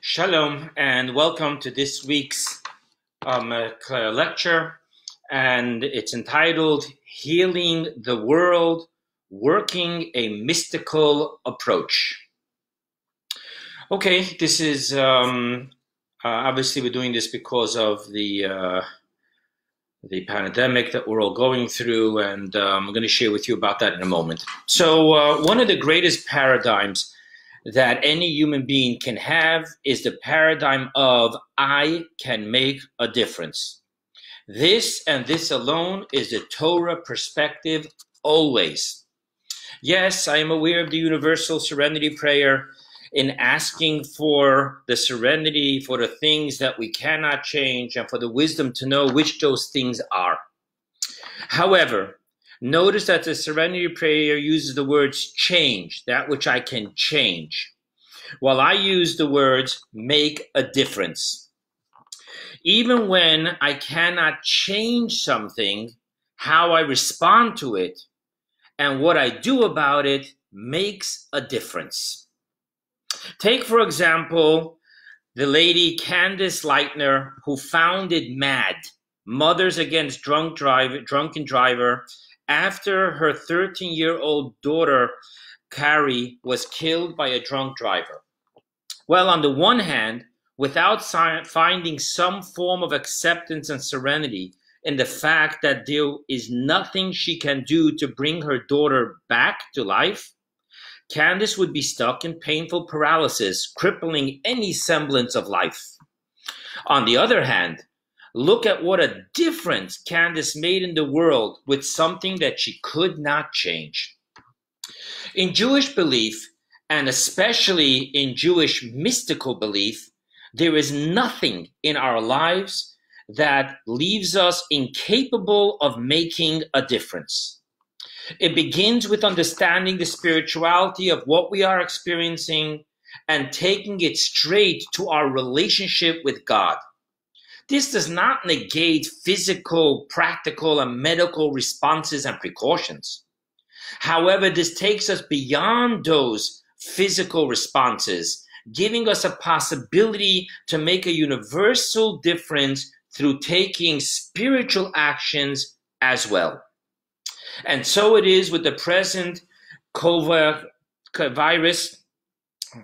Shalom and welcome to this week's um, uh, lecture, and it's entitled Healing the World Working a Mystical Approach. Okay, this is um, uh, obviously we're doing this because of the uh, the pandemic that we're all going through, and um, I'm going to share with you about that in a moment. So, uh, one of the greatest paradigms that any human being can have is the paradigm of I can make a difference. This and this alone is the Torah perspective always. Yes, I am aware of the universal serenity prayer in asking for the serenity for the things that we cannot change and for the wisdom to know which those things are. However, notice that the serenity prayer uses the words change, that which I can change, while I use the words make a difference. Even when I cannot change something, how I respond to it and what I do about it makes a difference. Take, for example, the lady Candace Lightner, who founded MAD, Mothers Against Drunk Driver, Drunken Driver, after her 13 year old daughter, Cari, was killed by a drunk driver. Well, on the one hand, without finding some form of acceptance and serenity in the fact that there is nothing she can do to bring her daughter back to life, Candace would be stuck in painful paralysis, crippling any semblance of life. On the other hand, look at what a difference Candace made in the world with something that she could not change. In Jewish belief, and especially in Jewish mystical belief, there is nothing in our lives that leaves us incapable of making a difference. It begins with understanding the spirituality of what we are experiencing and taking it straight to our relationship with God. This does not negate physical, practical, and medical responses and precautions. However, this takes us beyond those physical responses, giving us a possibility to make a universal difference through taking spiritual actions as well. And so it is with the present COVID virus,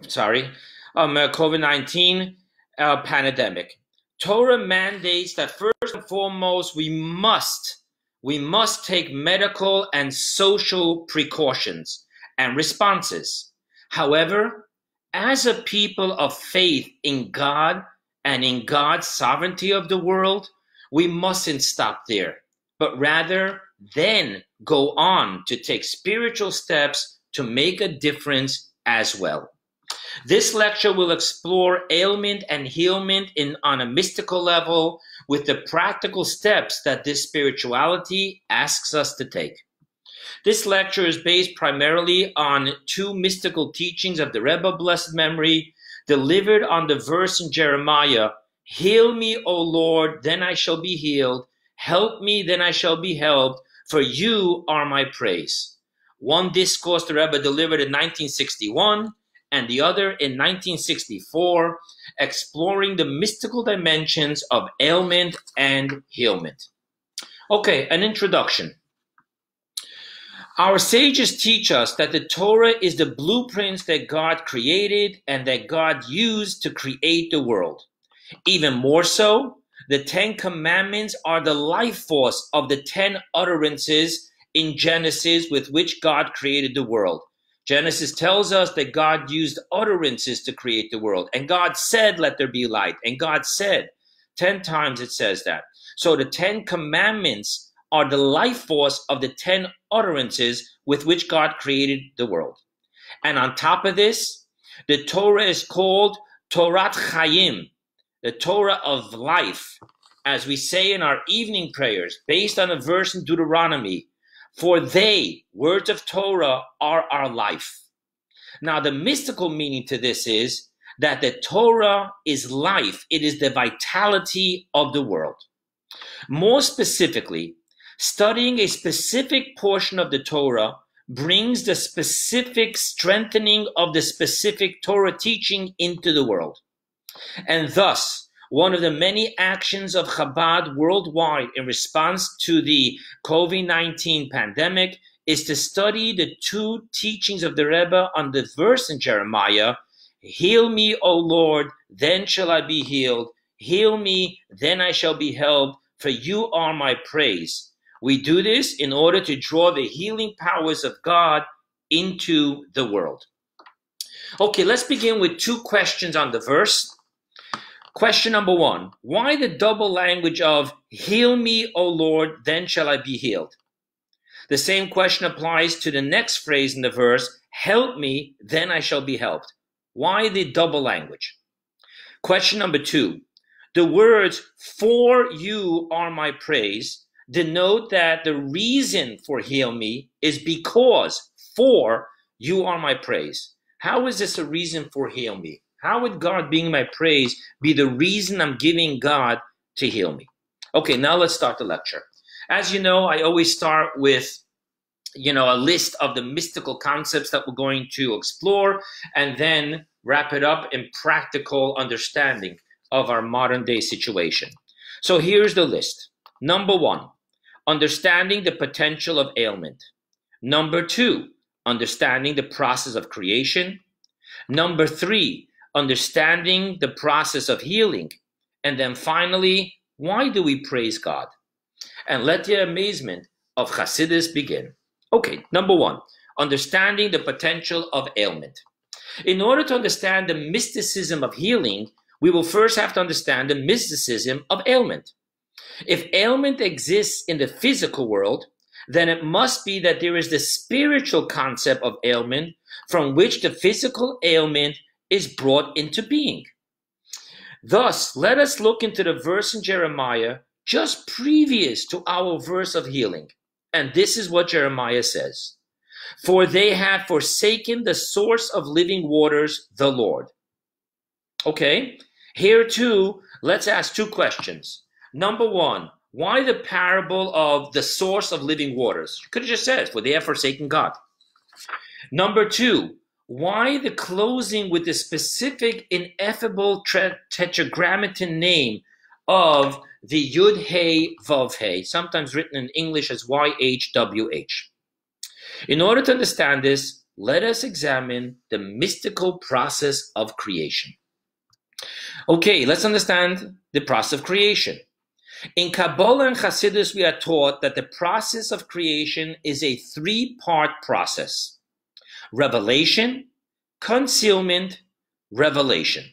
sorry, um, uh, COVID 19 uh, pandemic. Torah mandates that first and foremost we must we must take medical and social precautions and responses. However, as a people of faith in God and in God's sovereignty of the world, we mustn't stop there, but rather then go on to take spiritual steps to make a difference as well. This lecture will explore ailment and healment in, on a mystical level with the practical steps that this spirituality asks us to take. This lecture is based primarily on two mystical teachings of the Rebbe blessed memory delivered on the verse in Jeremiah, Heal me, O Lord, then I shall be healed. Help me, then I shall be helped for you are my praise. One discourse the Rebbe delivered in 1961 and the other in 1964, exploring the mystical dimensions of ailment and healment. Okay, an introduction. Our sages teach us that the Torah is the blueprints that God created and that God used to create the world. Even more so, the Ten Commandments are the life force of the ten utterances in Genesis with which God created the world. Genesis tells us that God used utterances to create the world. And God said, Let there be light. And God said, 10 times it says that. So the 10 commandments are the life force of the 10 utterances with which God created the world. And on top of this, the Torah is called Torat Chaim, the Torah of life, as we say in our evening prayers, based on a verse in Deuteronomy, for they, words of Torah, are our life. Now, the mystical meaning to this is that the Torah is life, it is the vitality of the world. More specifically, studying a specific portion of the Torah brings the specific strengthening of the specific Torah teaching into the world. And thus, one of the many actions of Chabad worldwide in response to the COVID 19 pandemic is to study the two teachings of the Rebbe on the verse in Jeremiah Heal me, O Lord, then shall I be healed. Heal me, then I shall be helped, for you are my praise. We do this in order to draw the healing powers of God into the world. Okay, let's begin with two questions on the verse. Question number one Why the double language of Heal me, O Lord, then shall I be healed? The same question applies to the next phrase in the verse Help me, then I shall be helped. Why the double language? Question number two The words For you are my praise denote that the reason for heal me is because for you are my praise. How is this a reason for heal me? How would God being my praise be the reason I'm giving God to heal me? Okay, now let's start the lecture. As you know, I always start with you know a list of the mystical concepts that we're going to explore and then wrap it up in practical understanding of our modern day situation. So here's the list. Number 1, understanding the potential of ailment. Number 2, understanding the process of creation. Number three, understanding the process of healing. And then finally, why do we praise God? And let the amazement of Hasidus begin. Okay, number one, understanding the potential of ailment. In order to understand the mysticism of healing, we will first have to understand the mysticism of ailment. If ailment exists in the physical world, then it must be that there is the spiritual concept of ailment from which the physical ailment is brought into being. Thus, let us look into the verse in Jeremiah just previous to our verse of healing. And this is what Jeremiah says For they have forsaken the source of living waters, the Lord. Okay, here too, let's ask two questions. Number one, why the parable of the source of living waters? You could have just said, for they have forsaken God. Number two, why the closing with the specific ineffable tetragrammaton name of the Yud Hey Vav Hey, sometimes written in English as YHWH? In order to understand this, let us examine the mystical process of creation. Okay, let's understand the process of creation. In Kabbalah and Hasidus, we are taught that the process of creation is a three part process revelation, concealment, revelation.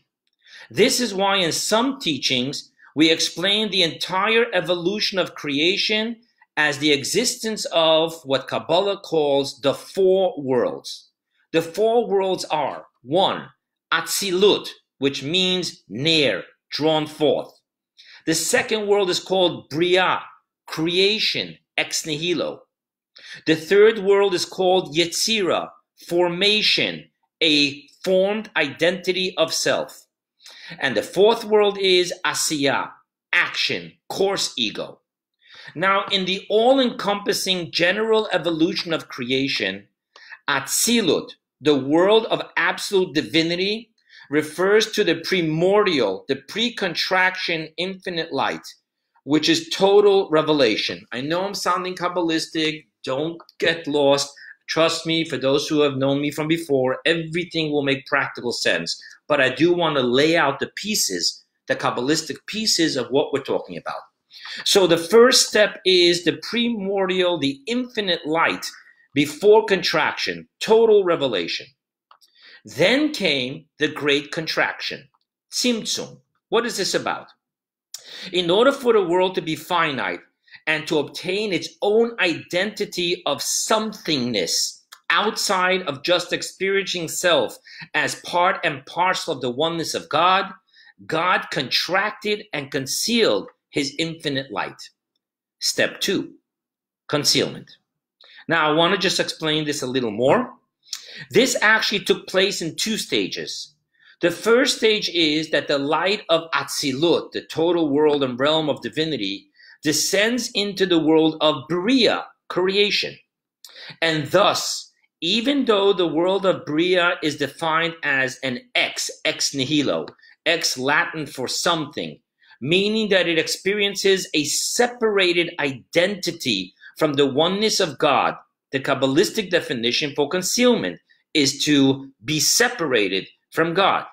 This is why in some teachings we explain the entire evolution of creation as the existence of what Kabbalah calls the four worlds. The four worlds are one, Atzilut, which means near, drawn forth. The second world is called Bria, creation, ex nihilo. The third world is called Yetzira, formation, a formed identity of self. And the fourth world is Asiya, action, coarse ego. Now, in the all encompassing general evolution of creation, Atzilut, the world of absolute divinity, refers to the primordial, the pre-contraction infinite light, which is total revelation. I know I'm sounding Kabbalistic. Don't get lost. Trust me, for those who have known me from before, everything will make practical sense. But I do want to lay out the pieces, the Kabbalistic pieces of what we're talking about. So the first step is the primordial, the infinite light before contraction, total revelation. Then came the great contraction, Tzimtzum. What is this about? In order for the world to be finite and to obtain its own identity of somethingness outside of just experiencing self as part and parcel of the oneness of God, God contracted and concealed his infinite light. Step two, concealment. Now, I want to just explain this a little more. This actually took place in two stages. The first stage is that the light of Atzilut, the total world and realm of divinity, descends into the world of Bria, creation. And thus, even though the world of Bria is defined as an ex, ex nihilo, ex Latin for something, meaning that it experiences a separated identity from the oneness of God. The Kabbalistic definition for concealment is to be separated from God.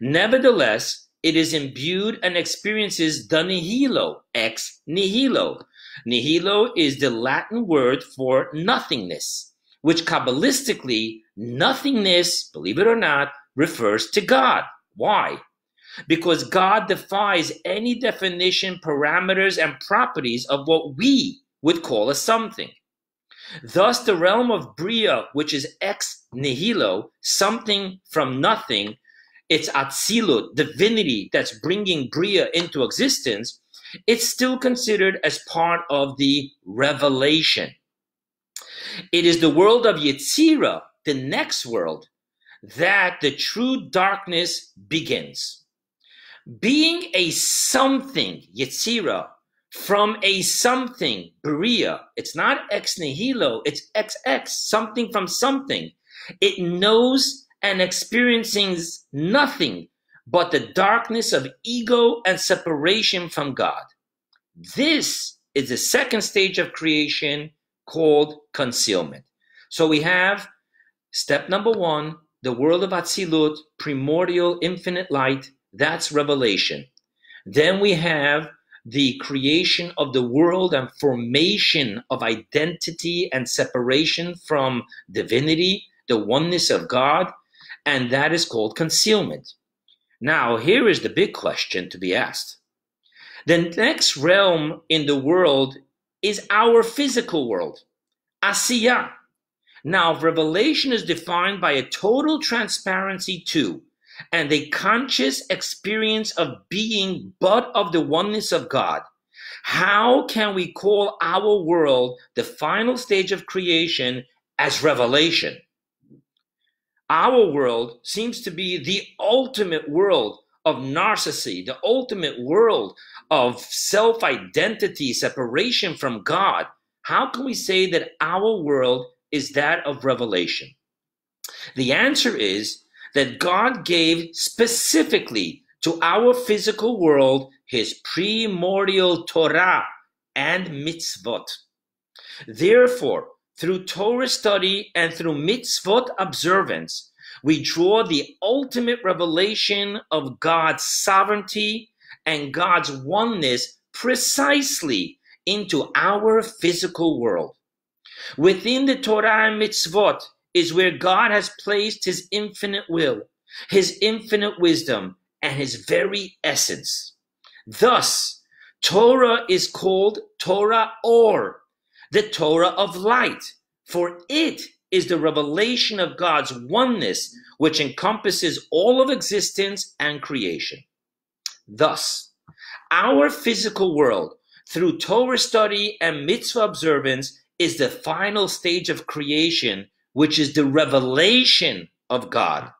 Nevertheless, it is imbued and experiences the nihilo, ex nihilo. Nihilo is the Latin word for nothingness, which Kabbalistically, nothingness, believe it or not, refers to God. Why? Because God defies any definition, parameters, and properties of what we would call a something. Thus, the realm of Bria, which is ex nihilo, something from nothing, it's Atzilut, divinity that's bringing Bria into existence, it's still considered as part of the revelation. It is the world of Yetzira, the next world, that the true darkness begins. Being a something, Yetzira, from a something, Beria, it's not ex nihilo, it's XX, something from something. It knows and experiencing nothing but the darkness of ego and separation from God. This is the second stage of creation called concealment. So we have step number one, the world of Atzilut, primordial infinite light, that's revelation. Then we have the creation of the world and formation of identity and separation from divinity, the oneness of God, and that is called concealment. Now, here is the big question to be asked. The next realm in the world is our physical world, Asiya. Now, revelation is defined by a total transparency to and a conscious experience of being but of the oneness of God. How can we call our world, the final stage of creation, as revelation? Our world seems to be the ultimate world of narcissism, the ultimate world of self identity, separation from God. How can we say that our world is that of revelation? The answer is that God gave specifically to our physical world his primordial Torah and mitzvot. Therefore, through Torah study and through mitzvot observance, we draw the ultimate revelation of God's sovereignty and God's oneness precisely into our physical world. Within the Torah and mitzvot is where God has placed his infinite will, his infinite wisdom, and his very essence. Thus, Torah is called Torah or the Torah of light, for it is the revelation of God's oneness, which encompasses all of existence and creation. Thus, our physical world, through Torah study and mitzvah observance, is the final stage of creation, which is the revelation of God.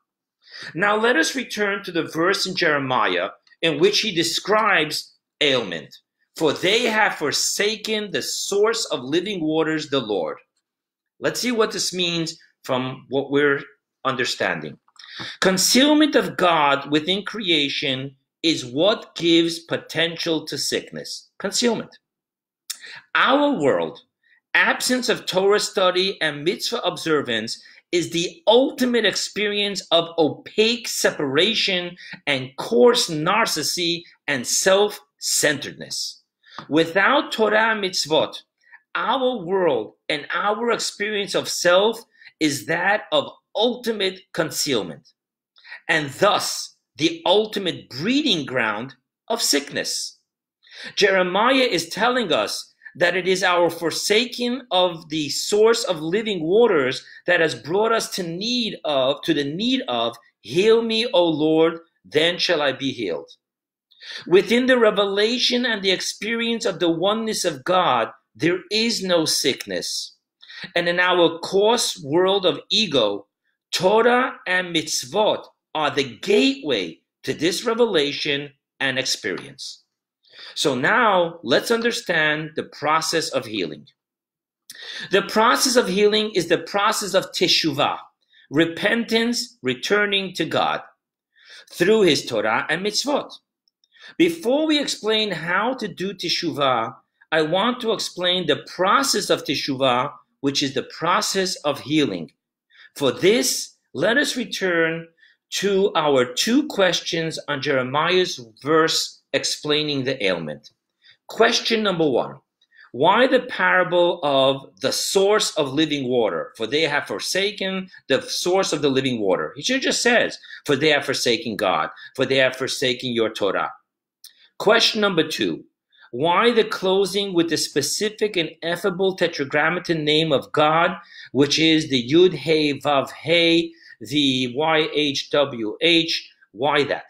Now, let us return to the verse in Jeremiah in which he describes ailment. For they have forsaken the source of living waters, the Lord. Let's see what this means from what we're understanding. Concealment of God within creation is what gives potential to sickness. Concealment. Our world, absence of Torah study and mitzvah observance, is the ultimate experience of opaque separation and coarse narcissy and self centeredness. Without Torah mitzvot, our world and our experience of self is that of ultimate concealment, and thus the ultimate breeding ground of sickness. Jeremiah is telling us that it is our forsaking of the source of living waters that has brought us to need of to the need of heal me o lord then shall i be healed Within the revelation and the experience of the oneness of God, there is no sickness. And in our coarse world of ego, Torah and mitzvot are the gateway to this revelation and experience. So now let's understand the process of healing. The process of healing is the process of teshuvah, repentance, returning to God. through his Torah and mitzvot. Before we explain how to do teshuvah, I want to explain the process of teshuvah, which is the process of healing. For this, let us return to our two questions on Jeremiah's verse explaining the ailment. Question number one Why the parable of the source of living water? For they have forsaken the source of the living water. He just says, For they have forsaken God, for they have forsaken your Torah. Question number two why the closing with the specific and ineffable tetragrammaton name of God, which is the Yud He Vav He, the YHWH? Why that?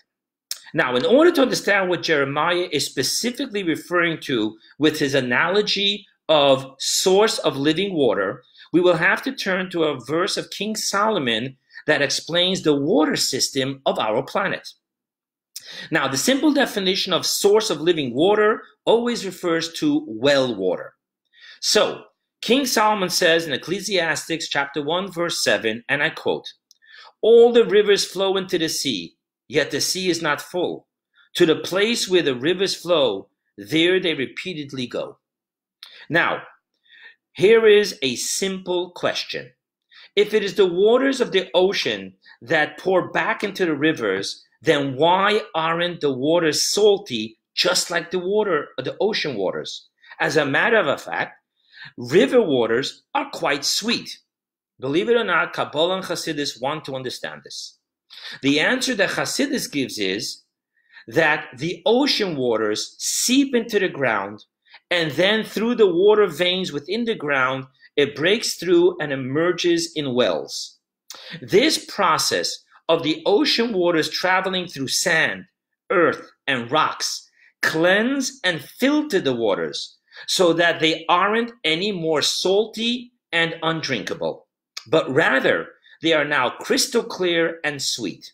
Now, in order to understand what Jeremiah is specifically referring to with his analogy of source of living water, we will have to turn to a verse of King Solomon that explains the water system of our planet. Now, the simple definition of source of living water always refers to well water. So, King Solomon says in Ecclesiastes chapter 1 verse 7, and I quote, All the rivers flow into the sea, yet the sea is not full. To the place where the rivers flow, there they repeatedly go. Now, here is a simple question. If it is the waters of the ocean that pour back into the rivers, then why aren't the waters salty just like the water, of the ocean waters? As a matter of fact, river waters are quite sweet. Believe it or not, Kabbalah and Hasidus want to understand this. The answer that Hasidus gives is that the ocean waters seep into the ground and then through the water veins within the ground, it breaks through and emerges in wells. This process of the ocean waters traveling through sand, earth, and rocks cleanse and filter the waters so that they aren't any more salty and undrinkable, but rather they are now crystal clear and sweet.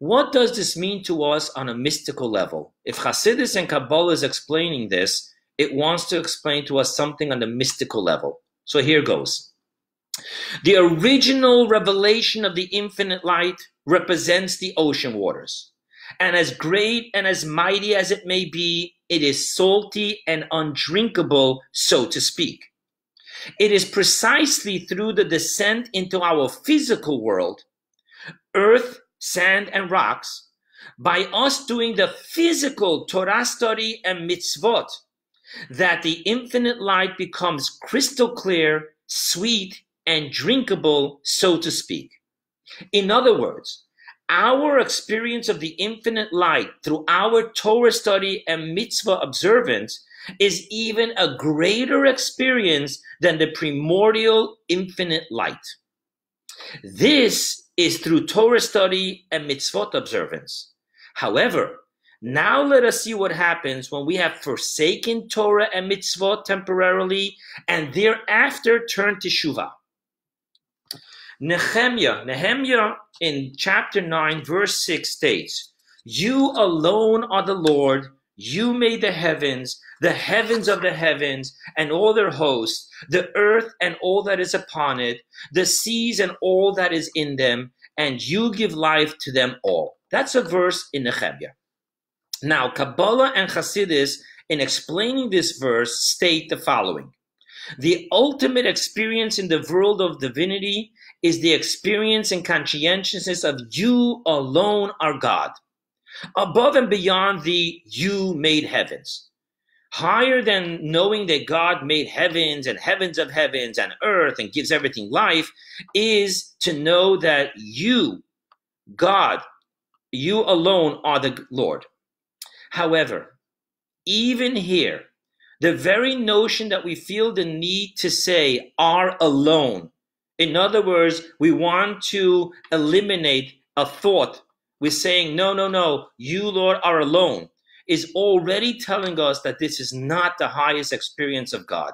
What does this mean to us on a mystical level? If Hasidus and Kabbalah is explaining this, it wants to explain to us something on the mystical level. So here goes. The original revelation of the infinite light represents the ocean waters. And as great and as mighty as it may be, it is salty and undrinkable, so to speak. It is precisely through the descent into our physical world, earth, sand, and rocks, by us doing the physical Torah study and mitzvot, that the infinite light becomes crystal clear, sweet, and drinkable, so to speak. In other words, our experience of the infinite light through our Torah study and mitzvah observance is even a greater experience than the primordial infinite light. This is through Torah study and mitzvot observance. However, now let us see what happens when we have forsaken Torah and mitzvot temporarily and thereafter turn to Shuvah. Nehemiah, Nehemiah in chapter 9, verse 6 states, You alone are the Lord, you made the heavens, the heavens of the heavens, and all their hosts, the earth and all that is upon it, the seas and all that is in them, and you give life to them all. That's a verse in Nehemiah. Now, Kabbalah and Hasidus, in explaining this verse, state the following. The ultimate experience in the world of divinity is the experience and conscientiousness of you alone are God, above and beyond the you made heavens. Higher than knowing that God made heavens and heavens of heavens and earth and gives everything life is to know that you, God, you alone are the Lord. However, even here, the very notion that we feel the need to say are alone in other words, we want to eliminate a thought We're saying, no, no, no, you, Lord, are alone, is already telling us that this is not the highest experience of God.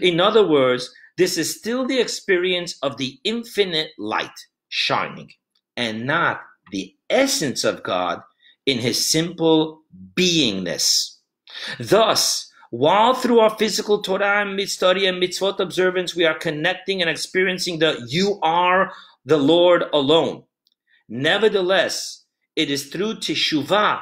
In other words, this is still the experience of the infinite light shining and not the essence of God in his simple beingness. Thus, while through our physical Torah and study and mitzvot observance, we are connecting and experiencing the you are the Lord alone. Nevertheless, it is through teshuvah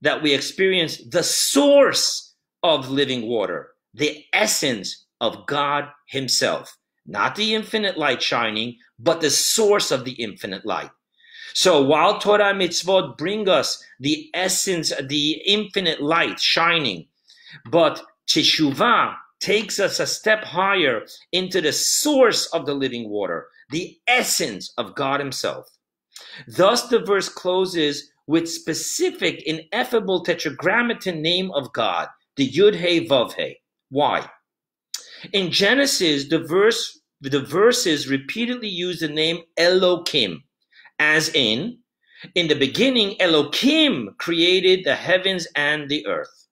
that we experience the source of living water, the essence of God Himself. Not the infinite light shining, but the source of the infinite light. So while Torah mitzvot bring us the essence, the infinite light shining, but teshuvah takes us a step higher into the source of the living water, the essence of God Himself. Thus, the verse closes with specific ineffable tetragrammaton name of God, the Yud He Vav He. Why? In Genesis, the verse the verses repeatedly use the name Elokim, as in, in the beginning, Elokim created the heavens and the earth.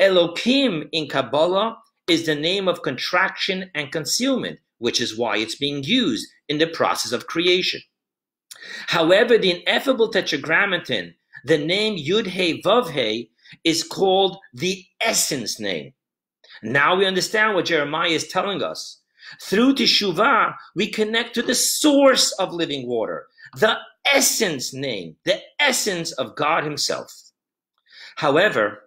Elokim in Kabbalah is the name of contraction and concealment, which is why it's being used in the process of creation. However, the ineffable tetragrammaton, the name Yud He Vav He, is called the essence name. Now we understand what Jeremiah is telling us. Through Teshuvah, we connect to the source of living water, the essence name, the essence of God Himself. However,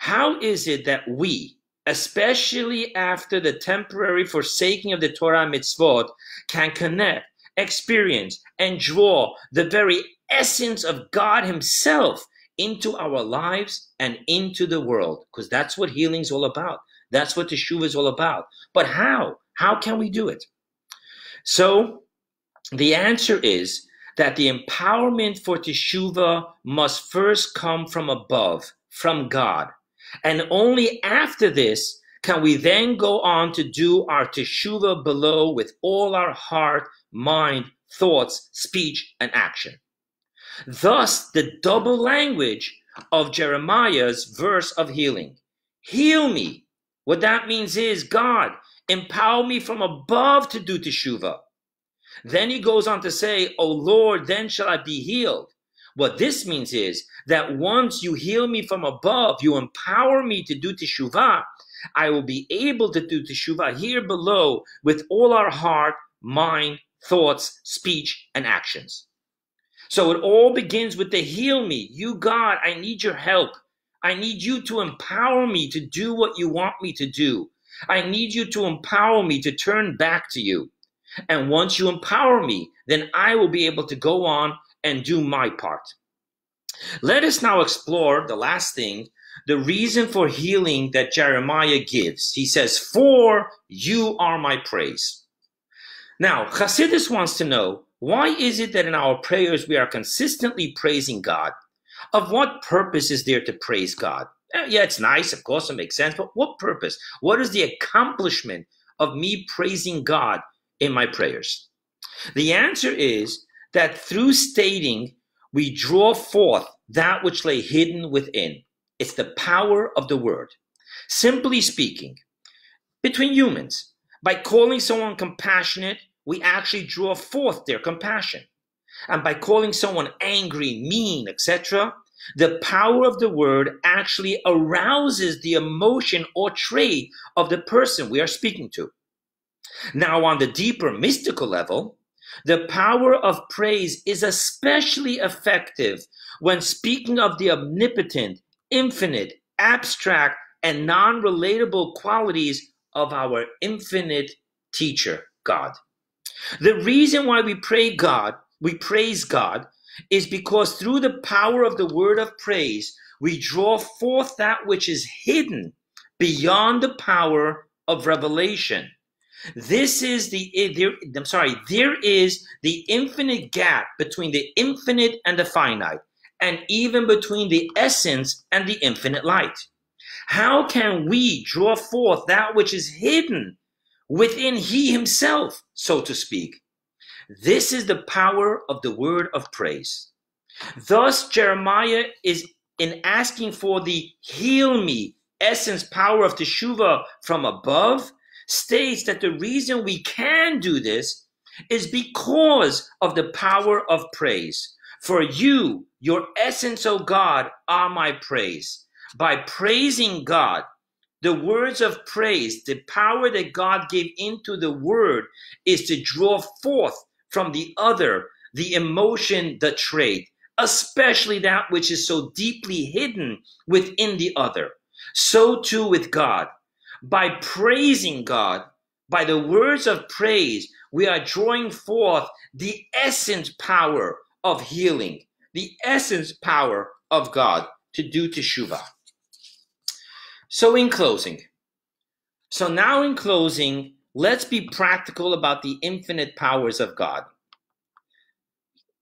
how is it that we, especially after the temporary forsaking of the Torah mitzvot, can connect experience, and draw the very essence of God Himself into our lives and into the world, because that's what healing is all about. That's what teshuva is all about. But how? How can we do it? So the answer is that the empowerment for teshuva must first come from above, from God. And only after this can we then go on to do our teshuva below with all our heart, mind, thoughts, speech, and action. Thus, the double language of Jeremiah's verse of healing. Heal me. What that means is, God, empower me from above to do teshuva. Then he goes on to say, O Lord, then shall I be healed. What this means is that once you heal me from above, you empower me to do teshuva, I will be able to do teshuva here below with all our heart, mind, thoughts, speech, and actions. So it all begins with the heal me. You, God, I need your help. I need you to empower me to do what you want me to do. I need you to empower me to turn back to you. And once you empower me, then I will be able to go on and do my part. Let us now explore the last thing the reason for healing that Jeremiah gives. He says, For you are my praise. Now, Chassidus wants to know why is it that in our prayers we are consistently praising God? Of what purpose is there to praise God? Eh, yeah, it's nice, of course, it makes sense, but what purpose? What is the accomplishment of me praising God in my prayers? The answer is that through stating, we draw forth that which lay hidden within. It's the power of the word. Simply speaking, between humans, by calling someone compassionate, we actually draw forth their compassion. And by calling someone angry, mean, etc., the power of the word actually arouses the emotion or trait of the person we are speaking to. Now, on the deeper mystical level, the power of praise is especially effective when speaking of the omnipotent, infinite, abstract, and non relatable qualities of our infinite teacher, God. The reason why we pray God, we praise God, is because through the power of the word of praise, we draw forth that which is hidden beyond the power of revelation. This is the there, I'm sorry, there is the infinite gap between the infinite and the finite and even between the essence and the infinite light. How can we draw forth that which is hidden within He Himself, so to speak? This is the power of the word of praise. Thus, Jeremiah is in asking for the heal me essence power of Teshuvah from above, states that the reason we can do this is because of the power of praise. For you, your essence, O God, are my praise. By praising God, the words of praise, the power that God gave into the word is to draw forth from the other the emotion, the trait, especially that which is so deeply hidden within the other. So too with God. By praising God, by the words of praise, we are drawing forth the essence power of healing, the essence power of God to do teshuva. So, in closing, so now in closing, let's be practical about the infinite powers of God.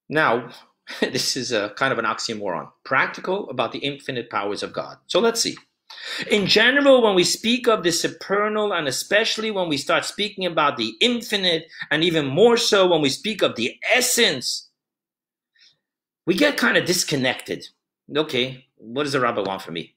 Now, this is a kind of an oxymoron. Practical about the infinite powers of God. So let's see. In general, when we speak of the supernal, and especially when we start speaking about the infinite, and even more so when we speak of the essence, we get kind of disconnected. Okay, what does the rabbi want from me?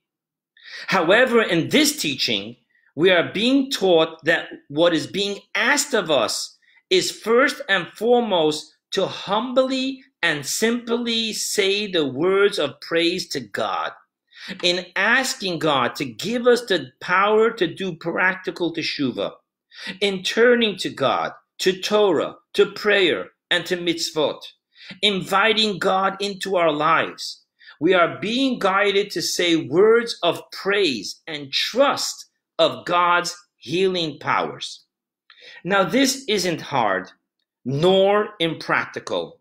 However, in this teaching, we are being taught that what is being asked of us is first and foremost to humbly and simply say the words of praise to God. In asking God to give us the power to do practical teshuva, in turning to God, to Torah, to prayer, and to mitzvot, inviting God into our lives. We are being guided to say words of praise and trust of God's healing powers. Now, this isn't hard nor impractical.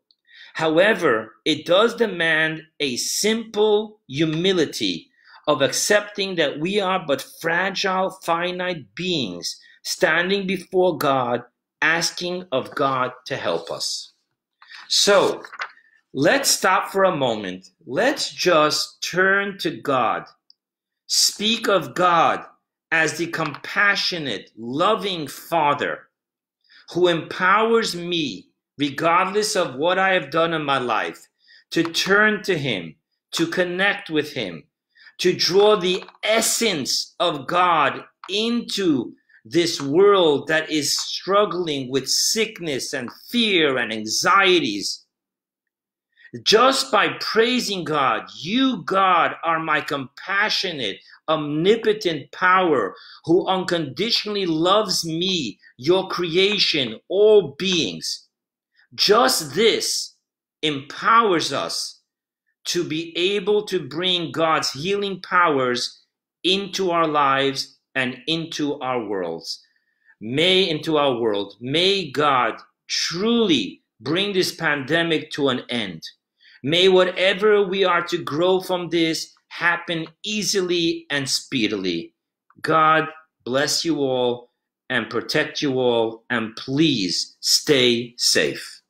However, it does demand a simple humility of accepting that we are but fragile, finite beings standing before God, asking of God to help us. So, let's stop for a moment. Let's just turn to God. Speak of God as the compassionate, loving Father who empowers me, regardless of what I have done in my life, to turn to Him, to connect with Him, to draw the essence of God into this world that is struggling with sickness and fear and anxieties. Just by praising God, you, God, are my compassionate, omnipotent power who unconditionally loves me, your creation, all beings. Just this empowers us to be able to bring God's healing powers into our lives and into our worlds. May into our world. May God truly bring this pandemic to an end. May whatever we are to grow from this happen easily and speedily. God bless you all and protect you all, and please stay safe.